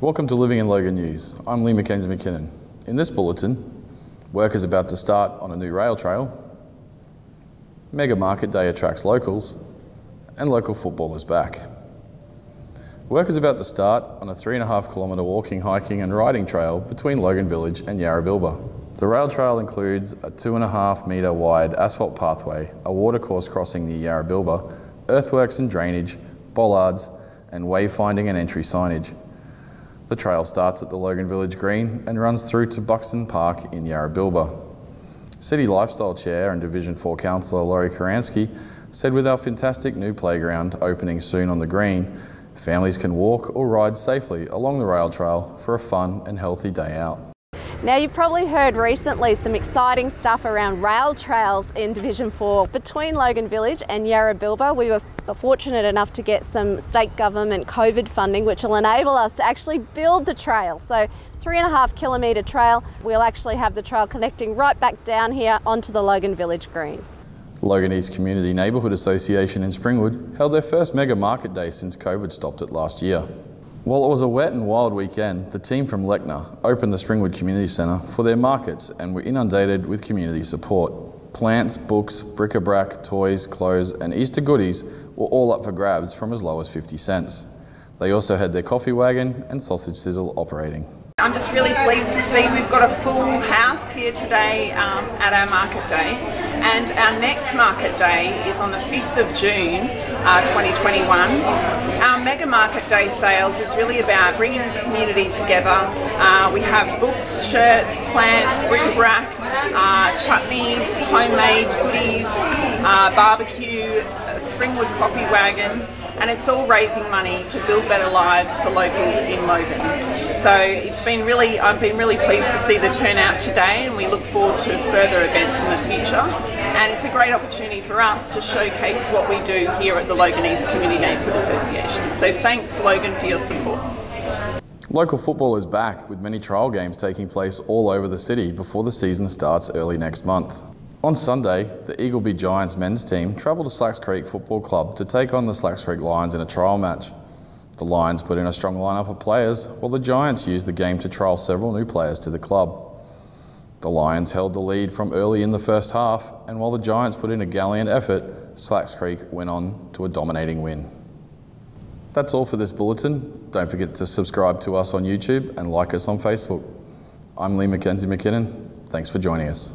Welcome to Living in Logan News. I'm Lee Mackenzie McKinnon. In this bulletin, work is about to start on a new rail trail, Mega Market Day attracts locals, and local football is back. Work is about to start on a three and a half kilometre walking, hiking and riding trail between Logan Village and Yarrabilba. The rail trail includes a two and a half metre wide asphalt pathway, a watercourse crossing near Yarrabilba, earthworks and drainage, bollards, and wayfinding and entry signage. The trail starts at the Logan Village Green and runs through to Buxton Park in Yarrabilba. City Lifestyle Chair and Division 4 Councillor Laurie Koranski said with our fantastic new playground opening soon on the green, families can walk or ride safely along the rail trail for a fun and healthy day out. Now you've probably heard recently some exciting stuff around rail trails in Division 4. Between Logan Village and Yarrabilba we were fortunate enough to get some state government COVID funding which will enable us to actually build the trail. So three and a half kilometre trail, we'll actually have the trail connecting right back down here onto the Logan Village Green. Logan East Community Neighbourhood Association in Springwood held their first mega market day since COVID stopped it last year. While it was a wet and wild weekend, the team from LECNA opened the Springwood Community Centre for their markets and were inundated with community support. Plants, books, bric-a-brac, toys, clothes and Easter goodies were all up for grabs from as low as 50 cents. They also had their coffee wagon and sausage sizzle operating. I'm just really pleased to see we've got a full house here today um, at our market day and our next market day is on the 5th of June uh, 2021. Our Mega Market Day sales is really about bringing the community together. Uh, we have books, shirts, plants, bric-a-brac, uh, chutneys, homemade goodies, uh, barbecue, Springwood coffee wagon, and it's all raising money to build better lives for locals in Logan. So it's been really, I've been really pleased to see the turnout today and we look forward to further events in the future. And it's a great opportunity for us to showcase what we do here at the Logan East Community Neighbourhood Association. So thanks Logan for your support. Local football is back with many trial games taking place all over the city before the season starts early next month. On Sunday, the Eagleby Giants men's team travelled to Slacks Creek Football Club to take on the Slacks Creek Lions in a trial match. The Lions put in a strong lineup of players, while the Giants used the game to trial several new players to the club. The Lions held the lead from early in the first half, and while the Giants put in a gallant effort, Slacks Creek went on to a dominating win. That's all for this bulletin. Don't forget to subscribe to us on YouTube and like us on Facebook. I'm Lee Mackenzie McKinnon. Thanks for joining us.